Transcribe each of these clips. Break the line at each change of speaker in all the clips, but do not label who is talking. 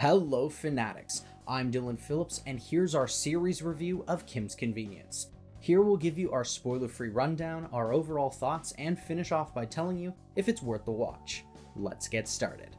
Hello, fanatics. I'm Dylan Phillips, and here's our series review of Kim's Convenience. Here we'll give you our spoiler free rundown, our overall thoughts, and finish off by telling you if it's worth the watch. Let's get started.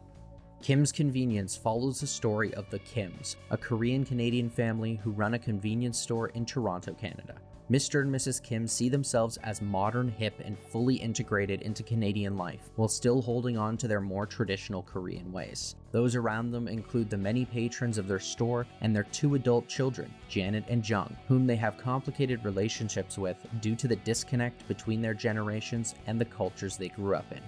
Kim's Convenience follows the story of the Kims, a Korean Canadian family who run a convenience store in Toronto, Canada. Mr. and Mrs. Kim see themselves as modern, hip, and fully integrated into Canadian life, while still holding on to their more traditional Korean ways. Those around them include the many patrons of their store and their two adult children, Janet and Jung, whom they have complicated relationships with due to the disconnect between their generations and the cultures they grew up in.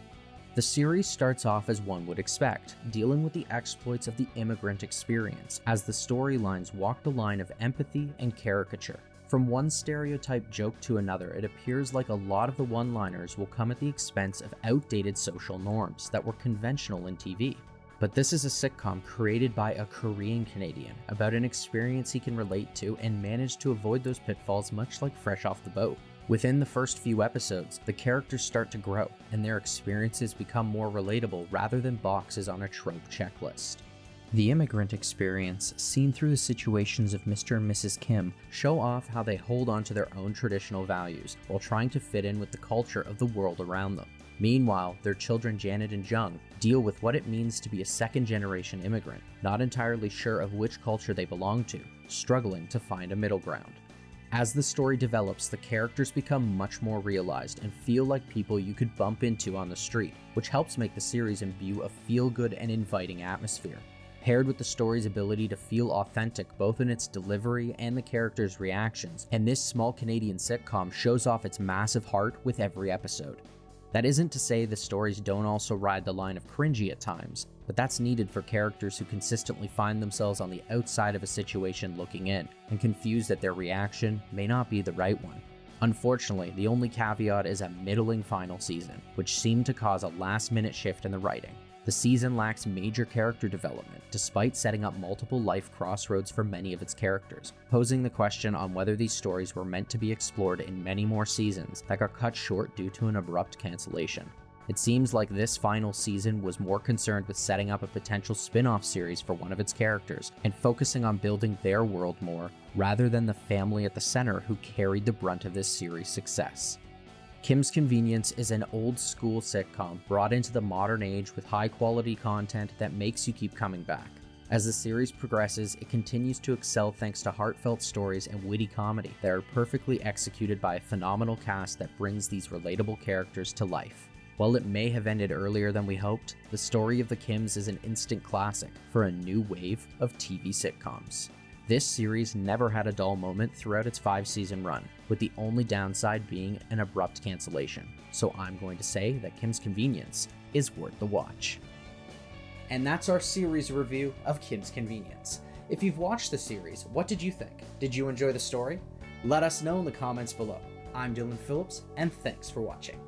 The series starts off as one would expect, dealing with the exploits of the immigrant experience, as the storylines walk the line of empathy and caricature. From one stereotype joke to another, it appears like a lot of the one liners will come at the expense of outdated social norms that were conventional in TV. But this is a sitcom created by a Korean Canadian about an experience he can relate to and manage to avoid those pitfalls much like fresh off the boat. Within the first few episodes, the characters start to grow, and their experiences become more relatable rather than boxes on a trope checklist. The immigrant experience, seen through the situations of Mr. and Mrs. Kim, show off how they hold on to their own traditional values while trying to fit in with the culture of the world around them. Meanwhile, their children Janet and Jung deal with what it means to be a second generation immigrant, not entirely sure of which culture they belong to, struggling to find a middle ground. As the story develops, the characters become much more realized and feel like people you could bump into on the street, which helps make the series imbue a feel good and inviting atmosphere paired with the story's ability to feel authentic both in its delivery and the characters' reactions, and this small Canadian sitcom shows off its massive heart with every episode. That isn't to say the stories don't also ride the line of cringy at times, but that's needed for characters who consistently find themselves on the outside of a situation looking in, and confused that their reaction may not be the right one. Unfortunately, the only caveat is a middling final season, which seemed to cause a last minute shift in the writing. The season lacks major character development, despite setting up multiple life crossroads for many of its characters, posing the question on whether these stories were meant to be explored in many more seasons that got cut short due to an abrupt cancellation. It seems like this final season was more concerned with setting up a potential spin off series for one of its characters and focusing on building their world more, rather than the family at the center who carried the brunt of this series' success. Kim's Convenience is an old school sitcom brought into the modern age with high quality content that makes you keep coming back. As the series progresses, it continues to excel thanks to heartfelt stories and witty comedy that are perfectly executed by a phenomenal cast that brings these relatable characters to life. While it may have ended earlier than we hoped, the story of the Kims is an instant classic for a new wave of TV sitcoms. This series never had a dull moment throughout its five season run, with the only downside being an abrupt cancellation. So I'm going to say that Kim's Convenience is worth the watch. And that's our series review of Kim's Convenience. If you've watched the series, what did you think? Did you enjoy the story? Let us know in the comments below. I'm Dylan Phillips, and thanks for watching.